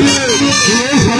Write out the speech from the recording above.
bien, bien.